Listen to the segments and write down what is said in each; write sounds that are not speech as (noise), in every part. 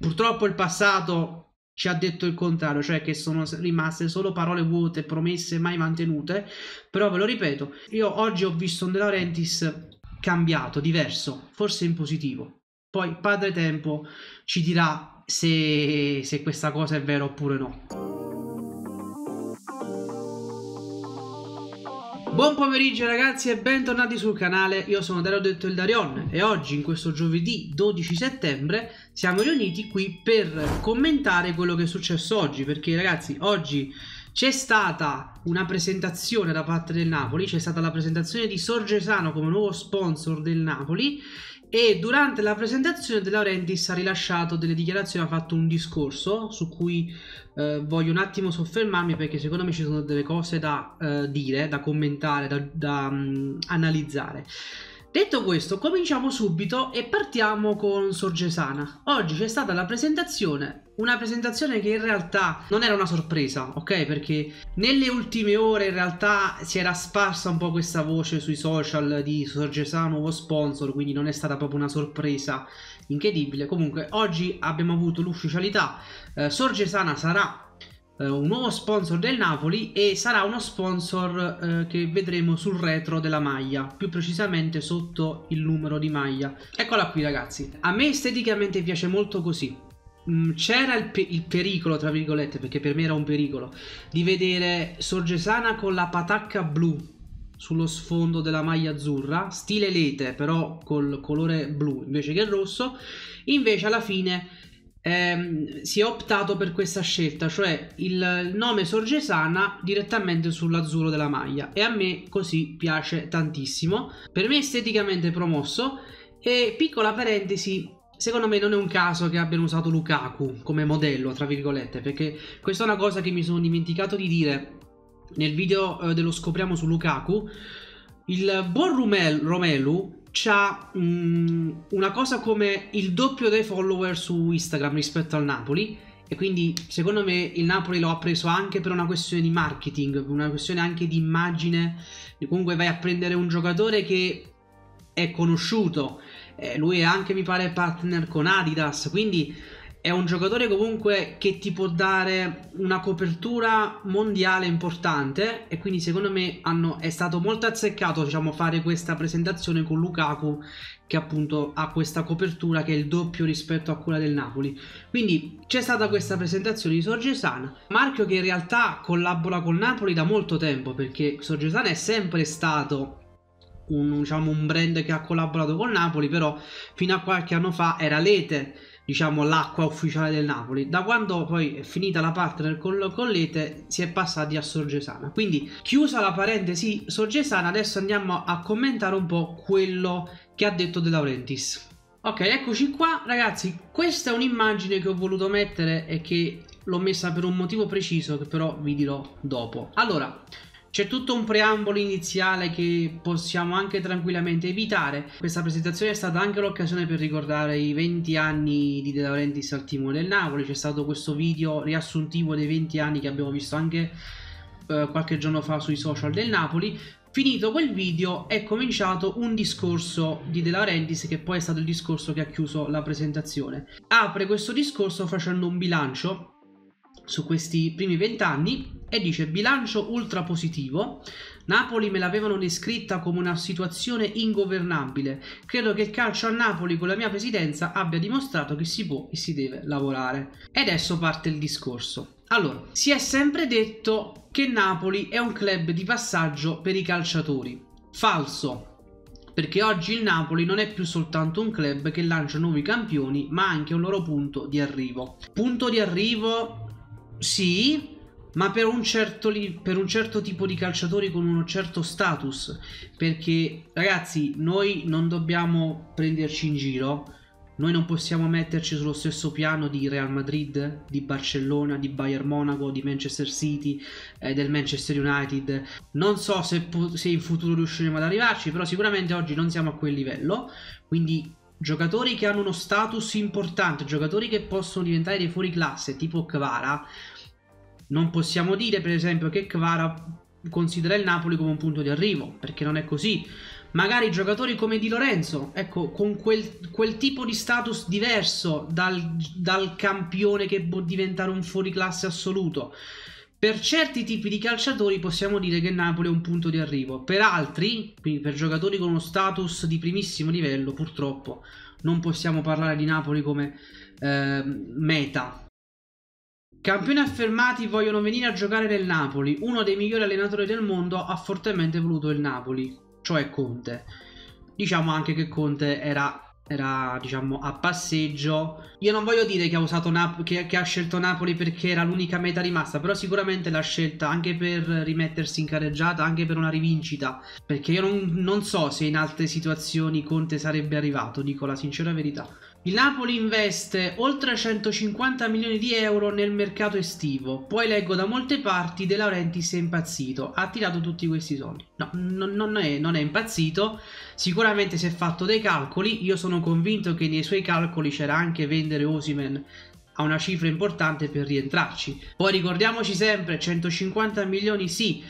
Purtroppo il passato ci ha detto il contrario, cioè che sono rimaste solo parole vuote, promesse mai mantenute. Però ve lo ripeto, io oggi ho visto un De Laurentiis cambiato, diverso, forse in positivo. Poi Padre Tempo ci dirà se, se questa cosa è vera oppure no. Buon pomeriggio ragazzi e bentornati sul canale, io sono Dario Detto il Darion e oggi in questo giovedì 12 settembre siamo riuniti qui per commentare quello che è successo oggi perché ragazzi oggi c'è stata una presentazione da parte del Napoli, c'è stata la presentazione di Sorgesano come nuovo sponsor del Napoli e durante la presentazione De Laurentiis ha rilasciato delle dichiarazioni, ha fatto un discorso su cui eh, voglio un attimo soffermarmi perché secondo me ci sono delle cose da eh, dire, da commentare, da, da um, analizzare. Detto questo, cominciamo subito e partiamo con Sorgesana. Oggi c'è stata la presentazione, una presentazione che in realtà non era una sorpresa, ok? Perché nelle ultime ore in realtà si era sparsa un po' questa voce sui social di Sorgesana nuovo sponsor, quindi non è stata proprio una sorpresa incredibile. Comunque oggi abbiamo avuto l'ufficialità, eh, Sorgesana sarà eh, un nuovo sponsor del Napoli e sarà uno sponsor eh, che vedremo sul retro della maglia, più precisamente sotto il numero di maglia. Eccola qui ragazzi, a me esteticamente piace molto così. Mm, c'era il, pe il, pericolo, tra virgolette, perché per me era un pericolo, di vedere Sorgesana con la patacca blu sullo sfondo della maglia azzurra, stile lete, però col colore blu invece che rosso. Invece alla fine ehm, si è optato per questa scelta, cioè il nome Sorgesana direttamente sull'azzurro della maglia e a me così piace tantissimo. Per me esteticamente promosso e piccola parentesi Secondo me non è un caso che abbiano usato Lukaku come modello, tra virgolette, perché questa è una cosa che mi sono dimenticato di dire nel video eh, dello scopriamo su Lukaku. Il buon Rumel, Romelu c'ha mm, una cosa come il doppio dei follower su Instagram rispetto al Napoli e quindi secondo me il Napoli lo ha preso anche per una questione di marketing, una questione anche di immagine. Comunque vai a prendere un giocatore che è conosciuto, eh, lui è anche mi pare partner con Adidas, quindi è un giocatore comunque che ti può dare una copertura mondiale importante e quindi secondo me hanno, è stato molto azzeccato diciamo, fare questa presentazione con Lukaku che appunto ha questa copertura che è il doppio rispetto a quella del Napoli. Quindi c'è stata questa presentazione di Sorgesana marchio che in realtà collabora con Napoli da molto tempo perché Sorgesana è sempre stato un, diciamo, un brand che ha collaborato con Napoli però fino a qualche anno fa era Lete diciamo l'acqua ufficiale del Napoli. Da quando poi è finita la partner con, Lete si è passati a Sorgesana. Quindi chiusa la parentesi Sorgesana adesso andiamo a commentare un po' quello che ha detto De Laurentiis. Ok eccoci qua ragazzi. Questa è un'immagine che ho voluto mettere e che l'ho messa per un motivo preciso che però vi dirò dopo. Allora c'è tutto un preambolo iniziale che possiamo anche tranquillamente evitare. Questa presentazione è stata anche l'occasione per ricordare i 20 anni di De Laurentiis al timone del Napoli. C'è stato questo video riassuntivo dei 20 anni che abbiamo visto anche eh, qualche giorno fa sui social del Napoli. Finito quel video è cominciato un discorso di De Laurentiis che poi è stato il discorso che ha chiuso la presentazione. Apre questo discorso facendo un bilancio su questi primi vent'anni e dice bilancio ultra positivo. Napoli me l'avevano descritta come una situazione ingovernabile. Credo che il calcio a Napoli con la mia presidenza abbia dimostrato che si può e si deve lavorare. E adesso parte il discorso. Allora, si è sempre detto che Napoli è un club di passaggio per i calciatori. Falso, perché oggi il Napoli non è più soltanto un club che lancia nuovi campioni, ma anche un loro punto di arrivo. Punto di arrivo sì, ma per un, certo per un certo tipo di calciatori con uno certo status. Perché, ragazzi, noi non dobbiamo prenderci in giro. Noi non possiamo metterci sullo stesso piano di Real Madrid, di Barcellona, di Bayern Monaco, di Manchester City, eh, del Manchester United. Non so se, se in futuro riusciremo ad arrivarci, però sicuramente oggi non siamo a quel livello. Quindi giocatori che hanno uno status importante, giocatori che possono diventare dei fuori classe, tipo Kvara, non possiamo dire per esempio che Kvara considera il Napoli come un punto di arrivo, perché non è così. magari giocatori come Di Lorenzo, ecco, con quel, quel tipo di status diverso dal, dal campione che può diventare un fuoriclasse assoluto. Per certi tipi di calciatori possiamo dire che Napoli è un punto di arrivo, per altri, quindi per giocatori con uno status di primissimo livello, purtroppo non possiamo parlare di Napoli come eh, meta. Campioni affermati vogliono venire a giocare nel Napoli. Uno dei migliori allenatori del mondo ha fortemente voluto il Napoli, cioè Conte. Diciamo anche che Conte era era diciamo a passeggio. Io non voglio dire che ha, usato Nap- che, che ha scelto Napoli perché era l'unica meta rimasta però sicuramente l'ha scelta anche per rimettersi in carreggiata anche per una rivincita. Perché io non, non so se in altre situazioni Conte sarebbe arrivato dico la sincera verità il Napoli investe oltre 150 milioni di euro nel mercato estivo. Poi leggo da molte parti De Laurentiis è impazzito. Ha tirato tutti questi soldi. No, non, non, è, non, è, impazzito. Sicuramente si è fatto dei calcoli. Io sono convinto che nei suoi calcoli c'era anche vendere Osimen a una cifra importante per rientrarci. Poi ricordiamoci sempre, 150 milioni sì,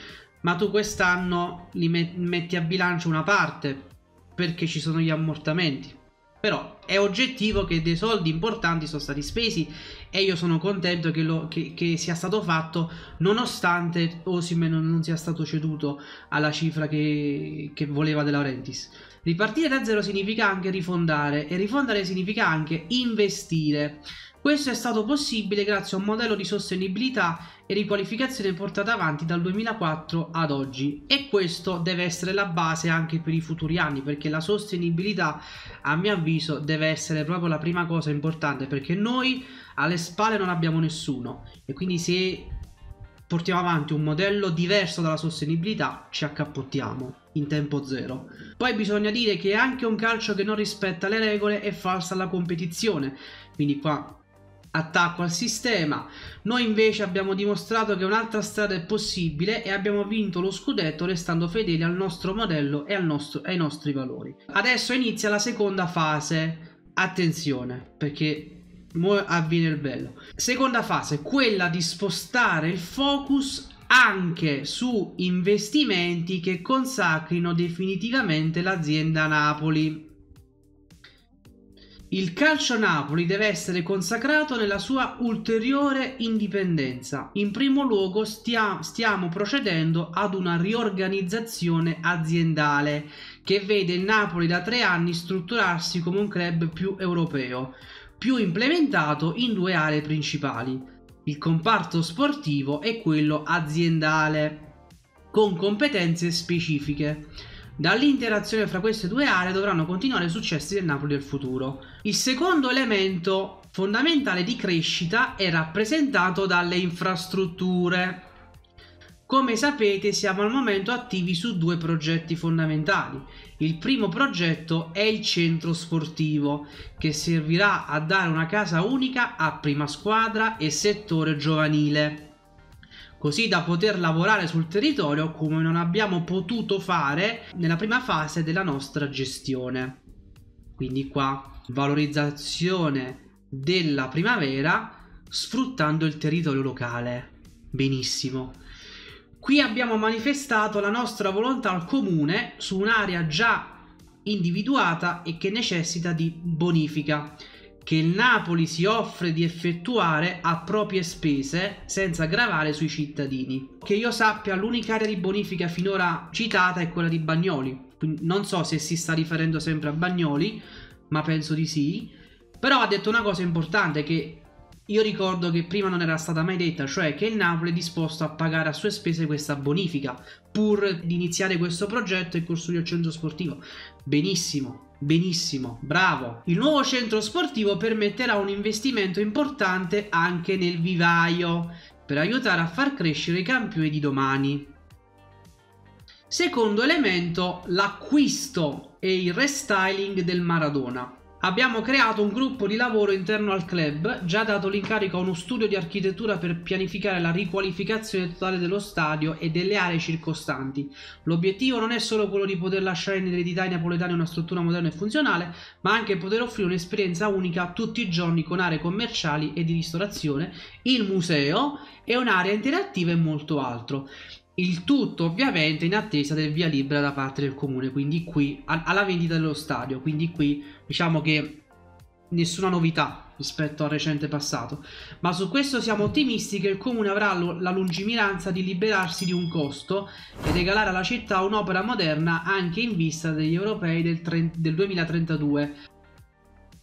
ma tu quest'anno li metti a bilancio una parte perché ci sono gli ammortamenti però è oggettivo che dei soldi importanti sono stati spesi e io sono contento che, lo, che, che sia stato fatto nonostante Osimen non sia stato ceduto alla cifra che, che voleva De Laurentiis. Ripartire da zero significa anche rifondare e rifondare significa anche investire. Questo è stato possibile grazie a un modello di sostenibilità e riqualificazione portato avanti dal 2004 ad oggi. E questo deve essere la base anche per i futuri anni perché la sostenibilità a mio avviso deve essere proprio la prima cosa importante perché noi alle spalle non abbiamo nessuno. E quindi se portiamo avanti un modello diverso dalla sostenibilità ci accappottiamo in tempo zero. Poi bisogna dire che anche un calcio che non rispetta le regole è falsa alla competizione, quindi qua attacco al sistema. Noi invece abbiamo dimostrato che un'altra strada è possibile e abbiamo vinto lo scudetto restando fedeli al nostro modello e al nostro, ai nostri valori. Adesso inizia la seconda fase. Attenzione, perché avviene il bello. Seconda fase, quella di spostare il focus anche su investimenti che consacrino definitivamente l'azienda Napoli. Il calcio Napoli deve essere consacrato nella sua ulteriore indipendenza. In primo luogo stia, stiamo procedendo ad una riorganizzazione aziendale che vede il Napoli da tre anni strutturarsi come un club più europeo, più implementato in due aree principali, il comparto sportivo e quello aziendale, con competenze specifiche. Dall'interazione fra queste due aree dovranno continuare i successi del Napoli del futuro. Il secondo elemento fondamentale di crescita è rappresentato dalle infrastrutture. Come sapete siamo al momento attivi su due progetti fondamentali. Il primo progetto è il centro sportivo che servirà a dare una casa unica a prima squadra e settore giovanile così da poter lavorare sul territorio come non abbiamo potuto fare nella prima fase della nostra gestione. Quindi qua valorizzazione della primavera sfruttando il territorio locale. Benissimo. Qui abbiamo manifestato la nostra volontà al comune su un'area già individuata e che necessita di bonifica che il Napoli si offre di effettuare a proprie spese senza gravare sui cittadini. Che io sappia, l'unica area di bonifica finora citata è quella di Bagnoli. non so se si sta riferendo sempre a Bagnoli, ma penso di sì. Però ha detto una cosa importante che io ricordo che prima non era stata mai detta, cioè che il Napoli è disposto a pagare a sue spese questa bonifica pur di iniziare questo progetto e costruire il centro sportivo. Benissimo, Benissimo, bravo. Il nuovo centro sportivo permetterà un investimento importante anche nel vivaio per aiutare a far crescere i campioni di domani. Secondo elemento, l'acquisto e il restyling del Maradona. Abbiamo creato un gruppo di lavoro interno al club, già dato l'incarico a uno studio di architettura per pianificare la riqualificazione totale dello stadio e delle aree circostanti. L'obiettivo non è solo quello di poter lasciare in eredità ai napoletani una struttura moderna e funzionale, ma anche poter offrire un'esperienza unica tutti i giorni con aree commerciali e di ristorazione, il museo e un'area interattiva e molto altro. Il tutto ovviamente in attesa del via libera da parte del comune, quindi qui alla vendita dello stadio, quindi qui diciamo che nessuna novità rispetto al recente passato, ma su questo siamo ottimisti che il comune avrà la lungimiranza di liberarsi di un costo e regalare alla città un'opera moderna anche in vista degli europei del, del 2032.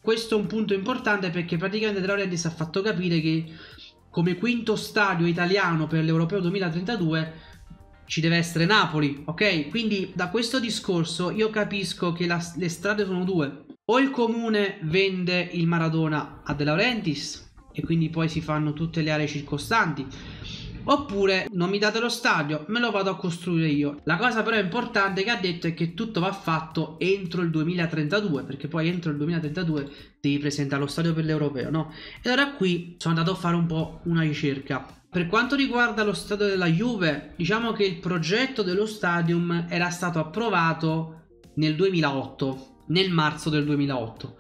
Questo è un punto importante perché praticamente De Laurentiis ha fatto capire che come quinto stadio italiano per l'Europeo 2032 ci deve essere Napoli, ok? Quindi da questo discorso io capisco che la, le strade sono due. O il comune vende il Maradona a De Laurentiis e quindi poi si fanno tutte le aree circostanti. Oppure non mi date lo stadio, me lo vado a costruire io. La cosa però importante che ha detto è che tutto va fatto entro il 2032, perché poi entro il 2032 devi presentare lo stadio per l'europeo, no? E allora qui sono andato a fare un po' una ricerca per quanto riguarda lo stadio della Juve, diciamo che il progetto dello stadium era stato approvato nel 2008, nel marzo del 2008.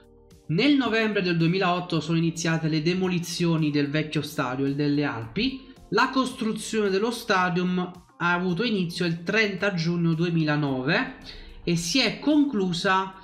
Nel novembre del 2008 sono iniziate le demolizioni del vecchio stadio, il delle Alpi. La costruzione dello stadium ha avuto inizio il 30 giugno 2009 e si è conclusa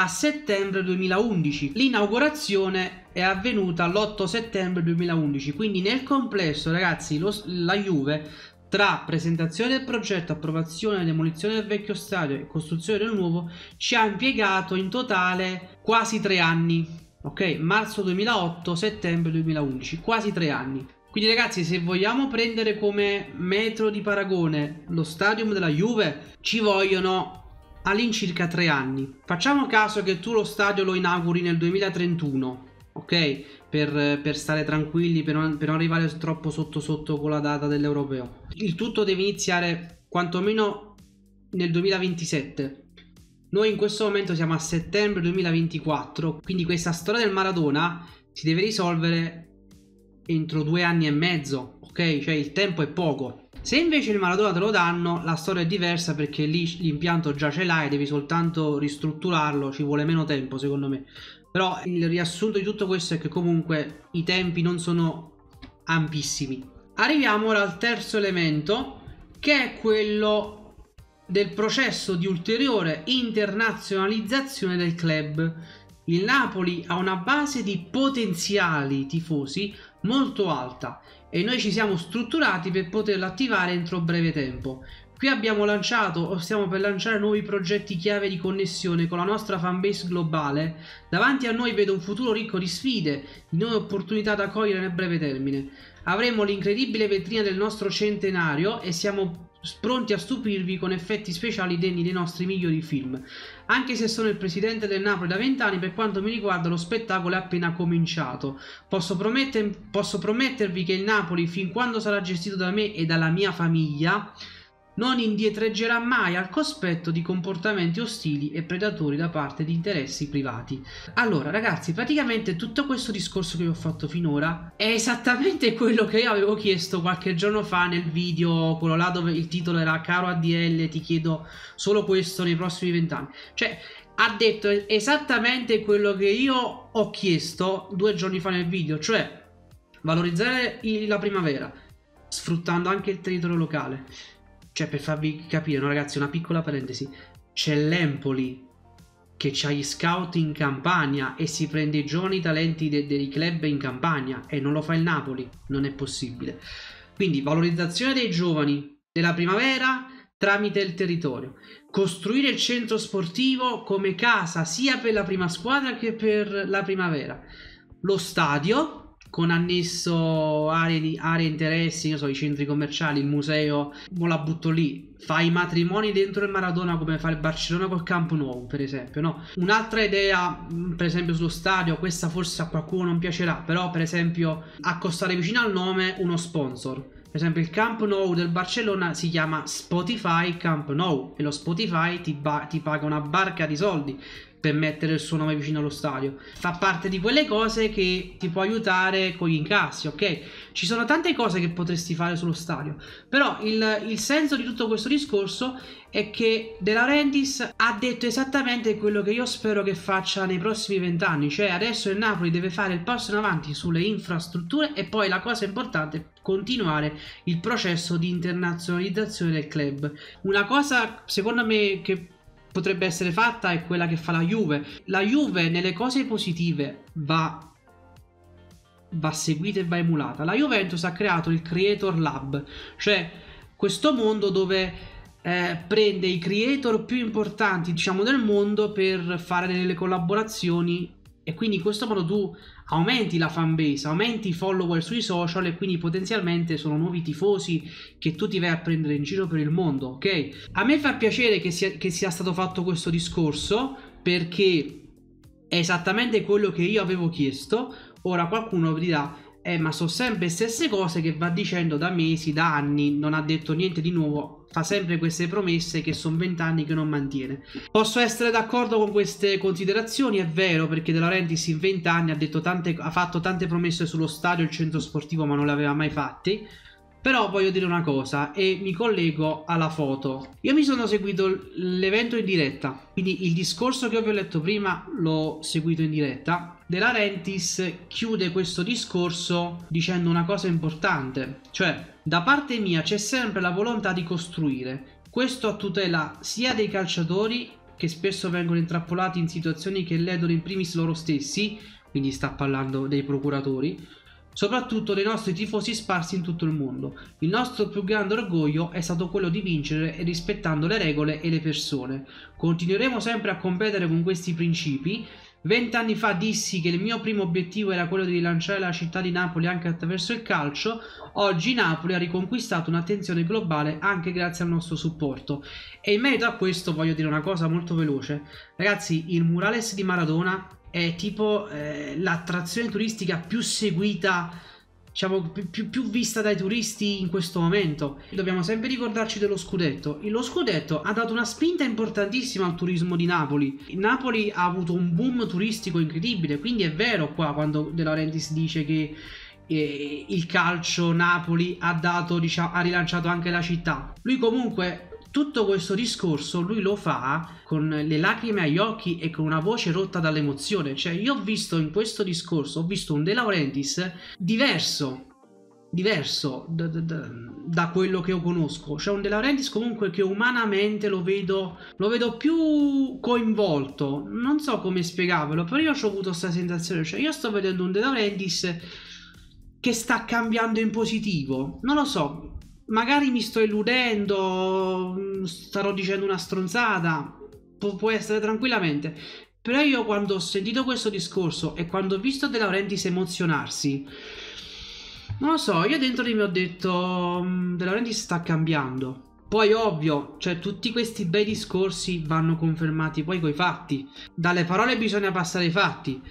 a settembre 2011. L'inaugurazione è avvenuta l'8 settembre 2011, quindi nel complesso, ragazzi, lo, la Juve tra presentazione del progetto, approvazione, demolizione del vecchio stadio e costruzione del nuovo ci ha impiegato in totale quasi tre anni. Ok, marzo 2008, settembre 2011, quasi tre anni. Quindi ragazzi se vogliamo prendere come metro di paragone lo stadium della Juve ci vogliono all'incirca tre anni. Facciamo caso che tu lo stadio lo inauguri nel 2031, ok? Per, per stare tranquilli, per non, per non, arrivare troppo sotto sotto con la data dell'europeo. Il tutto deve iniziare quantomeno nel 2027. Noi in questo momento siamo a settembre 2024, quindi questa storia del Maradona si deve risolvere entro due anni e mezzo, ok? Cioè il tempo è poco. Se invece il Maradona te lo danno, la storia è diversa perché lì l'impianto già ce l'hai, devi soltanto ristrutturarlo, ci vuole meno tempo secondo me. Però il riassunto di tutto questo è che comunque i tempi non sono ampissimi. Arriviamo ora al terzo elemento, che è quello del processo di ulteriore internazionalizzazione del club. Il Napoli ha una base di potenziali tifosi molto alta e noi ci siamo strutturati per poterlo attivare entro breve tempo. Qui abbiamo lanciato o stiamo per lanciare nuovi progetti chiave di connessione con la nostra fanbase globale. Davanti a noi vedo un futuro ricco di sfide, di nuove opportunità da cogliere nel breve termine. Avremo l'incredibile vetrina del nostro centenario e siamo pronti a stupirvi con effetti speciali degni dei nostri migliori film. Anche se sono il presidente del Napoli da vent'anni, per quanto mi riguarda lo spettacolo è appena cominciato. Posso, prometter, posso promettervi che il Napoli, fin quando sarà gestito da me e dalla mia famiglia, non indietreggerà mai al cospetto di comportamenti ostili e predatori da parte di interessi privati. Allora, ragazzi, praticamente tutto questo discorso che vi ho fatto finora è esattamente (laughs) quello che io avevo chiesto qualche giorno fa nel video, quello là dove il titolo era Caro ADL, ti chiedo solo questo nei prossimi vent'anni. Cioè, ha detto esattamente quello che io ho chiesto due giorni fa nel video, cioè valorizzare la primavera, sfruttando anche il territorio locale cioè, per farvi capire, no, ragazzi, una piccola parentesi. C'è l'Empoli che ha gli scout in campagna e si prende i giovani talenti de- dei club in campagna e non lo fa il Napoli. Non è possibile. Quindi, valorizzazione dei giovani della primavera tramite il territorio. Costruire il centro sportivo come casa sia per la prima squadra che per la primavera. Lo stadio con annesso aree, di, aree interessi, so, i centri commerciali, il museo, mo la butto lì, fai i matrimoni dentro il Maradona come fa il Barcellona col Campo Nuovo, per esempio, no? Un'altra idea, mm, per esempio sullo stadio, questa forse a qualcuno non piacerà, però per esempio accostare vicino al nome uno sponsor. Per esempio il Camp Nou del Barcellona si chiama Spotify Camp Nou e lo Spotify ti, ti paga una barca di soldi per mettere il suo nome vicino allo stadio. Fa parte di quelle cose che ti può aiutare con gli incassi, ok? Ci sono tante cose che potresti fare sullo stadio, però il, il senso di tutto questo discorso è che De Laurentiis ha detto esattamente quello che io spero che faccia nei prossimi vent'anni, cioè adesso il Napoli deve fare il passo in avanti sulle infrastrutture e poi la cosa importante è continuare il processo di internazionalizzazione del club. Una cosa secondo me che potrebbe essere fatta è quella che fa la Juve. La Juve nelle cose positive va va seguita e va emulata. La Juventus ha creato il Creator Lab, cioè questo mondo dove eh, prende i creator più importanti, diciamo, del mondo per fare delle collaborazioni e quindi in questo modo tu aumenti la fanbase, aumenti i follower sui social e quindi potenzialmente sono nuovi tifosi che tu ti vai a prendere in giro per il mondo, ok? A me fa piacere che sia, che sia stato fatto questo discorso perché è esattamente quello che io avevo chiesto. Ora qualcuno dirà, eh ma sono sempre le stesse cose che va dicendo da mesi, da anni, non ha detto niente di nuovo fa sempre queste promesse che sono vent'anni che non mantiene. Posso essere d'accordo con queste considerazioni, è vero, perché De Laurentiis in vent'anni ha, ha fatto tante promesse sullo stadio, il centro sportivo, ma non le aveva mai fatte. Però voglio dire una cosa e mi collego alla foto. Io mi sono seguito l'evento in diretta, quindi il discorso che vi ho letto prima l'ho seguito in diretta. De Laurentiis chiude questo discorso dicendo una cosa importante, cioè da parte mia c'è sempre la volontà di costruire. Questo a tutela sia dei calciatori che spesso vengono intrappolati in situazioni che ledono in primis loro stessi, quindi sta parlando dei procuratori, soprattutto dei nostri tifosi sparsi in tutto il mondo. Il nostro più grande orgoglio è stato quello di vincere rispettando le regole e le persone. Continueremo sempre a competere con questi principi. Vent'anni fa dissi che il mio primo obiettivo era quello di rilanciare la città di Napoli anche attraverso il calcio. Oggi Napoli ha riconquistato un'attenzione globale anche grazie al nostro supporto. E in merito a questo voglio dire una cosa molto veloce. Ragazzi, il murales di Maradona è tipo eh, l'attrazione turistica più seguita, diciamo più, più, vista dai turisti in questo momento. Dobbiamo sempre ricordarci dello scudetto. Lo scudetto ha dato una spinta importantissima al turismo di Napoli. Napoli ha avuto un boom turistico incredibile, quindi è vero qua quando De Laurentiis dice che eh, il calcio Napoli ha dato, diciamo, ha rilanciato anche la città. Lui comunque tutto questo discorso lui lo fa con le lacrime agli occhi e con una voce rotta dall'emozione. Cioè, io ho visto in questo discorso, ho visto un De Laurentiis diverso, diverso da, da, da, quello che io conosco. Cioè, un De Laurentiis comunque che umanamente lo vedo, lo vedo più coinvolto. Non so come spiegarvelo, però io ho avuto questa sensazione. Cioè, io sto vedendo un De Laurentiis che sta cambiando in positivo. Non lo so, magari mi sto illudendo, mm, starò dicendo una stronzata, Pu- può essere tranquillamente. Però io quando ho sentito questo discorso e quando ho visto De Laurentiis emozionarsi, non lo so, io dentro di me ho detto mm, De Laurentiis sta cambiando. Poi ovvio, cioè tutti questi bei discorsi vanno confermati poi coi fatti. Dalle parole bisogna passare ai fatti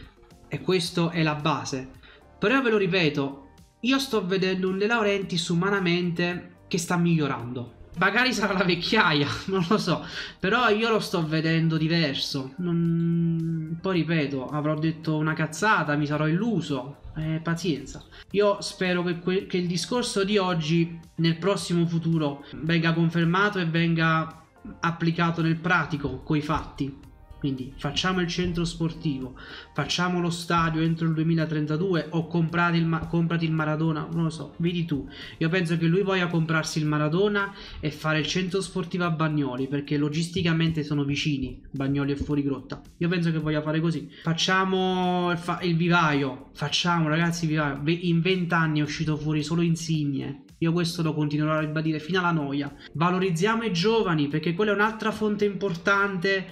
e questo è la base. Però ve lo ripeto, io sto vedendo un De Laurentiis umanamente che sta migliorando. Magari sarà la vecchiaia, (laughs) non lo so, però io lo sto vedendo diverso. Non... Poi ripeto, avrò detto una cazzata, mi sarò illuso. Eh, pazienza. Io spero che, que- che il discorso di oggi nel prossimo futuro venga confermato e venga applicato nel pratico, coi fatti. Quindi facciamo il centro sportivo, facciamo lo stadio entro il 2032 o comprati il, comprati il Maradona, non lo so, vedi tu. Io penso che lui voglia comprarsi il Maradona e fare il centro sportivo a Bagnoli perché logisticamente sono vicini, Bagnoli e Fuori Grotta. Io penso che voglia fare così. Facciamo il, fa il vivaio, facciamo ragazzi il vivaio. In 20 anni è uscito fuori solo Insigne. Io questo lo continuerò a ribadire fino alla noia. Valorizziamo i giovani perché quella è un'altra fonte importante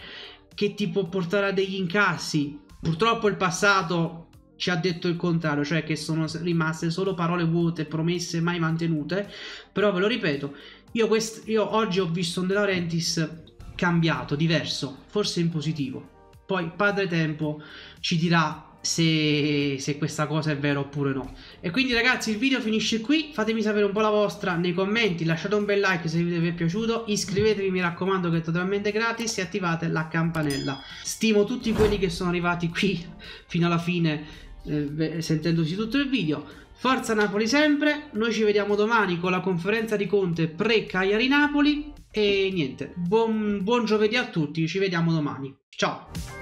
che ti può portare a degli incassi. Purtroppo il passato ci ha detto il contrario, cioè che sono rimaste solo parole vuote, promesse mai mantenute. Però ve lo ripeto, io, io oggi ho visto un De Laurentiis cambiato, diverso, forse in positivo. Poi Padre Tempo ci dirà se, se, questa cosa è vera oppure no. E quindi ragazzi il video finisce qui, fatemi sapere un po' la vostra nei commenti, lasciate un bel like se il video vi è piaciuto, iscrivetevi mi raccomando che è totalmente gratis e attivate la campanella. Stimo tutti quelli che sono arrivati qui (laughs) fino alla fine eh, sentendosi tutto il video. Forza Napoli sempre, noi ci vediamo domani con la conferenza di Conte pre-Cagliari Napoli e niente, buon, buon giovedì a tutti, ci vediamo domani. Ciao!